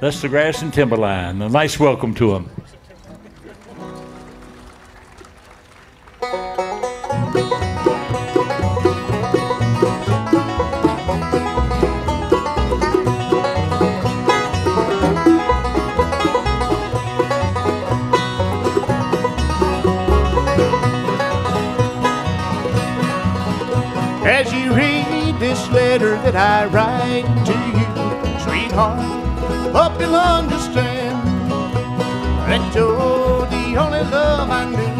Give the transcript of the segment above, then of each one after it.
That's the grass and timberline. A nice welcome to them. Letter that I write to you, sweetheart, hope you'll understand that you're the only love I knew.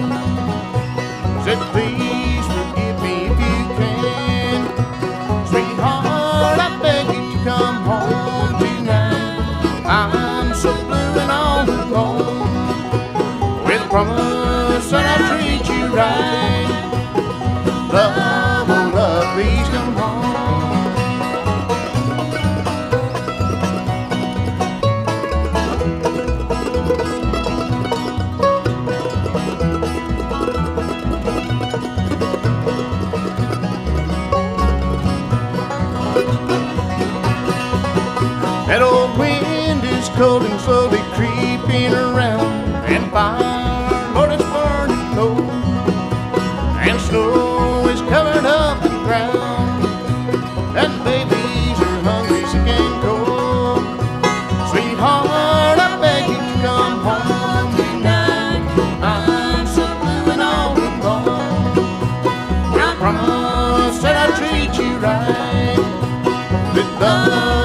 Said, please forgive me if you can. Sweetheart, I beg you to come home tonight. I'm so blue and all alone. With a promise that I'll treat you right. Love, is cold and slowly creeping around, and fire, Lord, it's burning low, and snow is covered up the ground, and babies are hungry, sick and cold. Sweetheart, I beg you to come home tonight. I'm so blue and all alone. I promise that I'll treat you right. With love,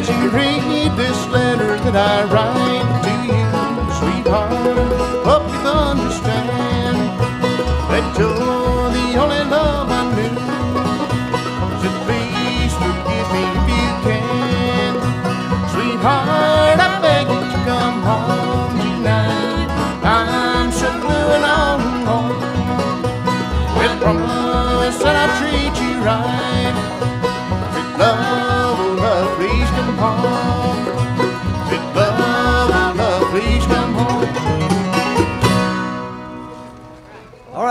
As you read this letter that I write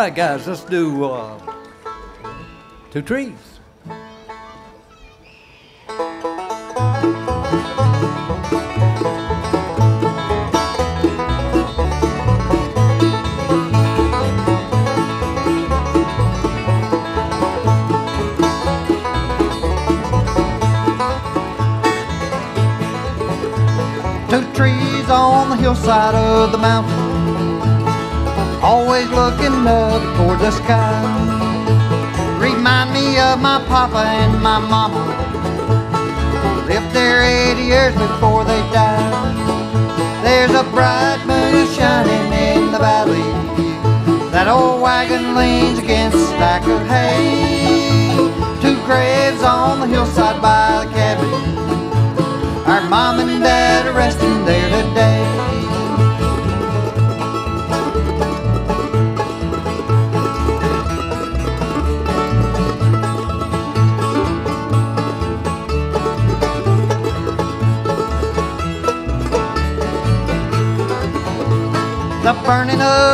right, guys, let's do uh, two trees. Two trees on the hillside of the mountain, always looking up toward the sky. Remind me of my papa and my mama, lived there 80 years before they died. There's a bright moon shining in the valley. That old wagon leans against a stack of hay. Two graves on the hillside by the cabin. Our mom and dad are resting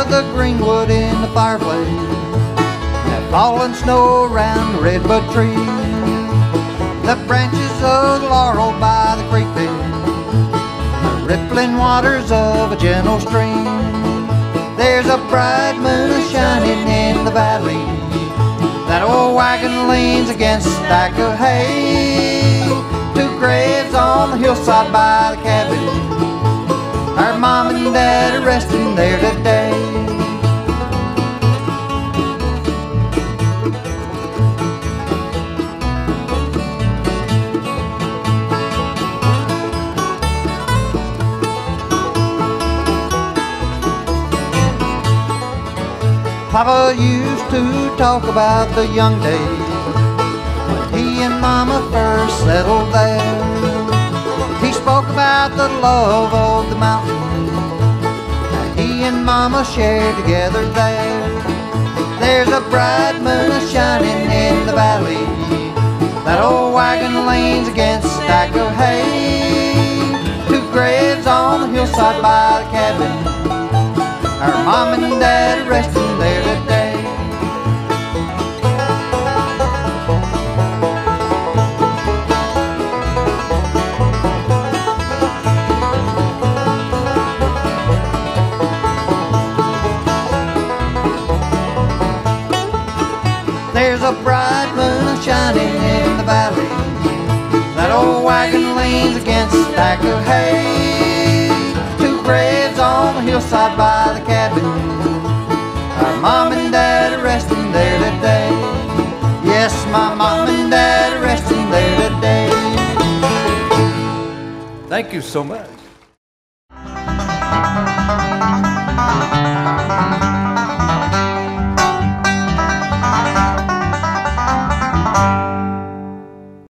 the greenwood in the fireplace. That fallen snow around the redbud tree. The branches of the laurel by the creek bed. The rippling waters of a gentle stream. There's a bright moon shining in the valley. That old wagon leans against a stack of hay. Two graves on the hillside by the cabin. Our mom and dad are resting there today. Papa used to talk about the young days when he and Mama first settled there. He spoke about the love of the mountain that he and Mama shared together there. There's a bright moon shining in the valley. That old wagon leans against a stack of hay. Two graves on the hillside by the cabin. There's a bright moon shining in the valley. That old wagon leans against a stack of hay. Two graves on the hillside by the cabin. Our mom and dad are resting there today. Yes, my mom and dad are resting there today. Thank you so much.